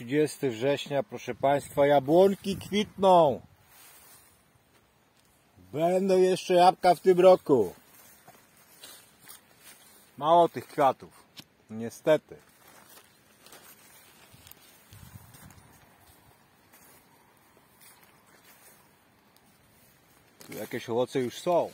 30 września, proszę Państwa, jabłonki kwitną. Będą jeszcze jabłka w tym roku. Mało tych kwiatów. Niestety. Tu jakieś owoce już są.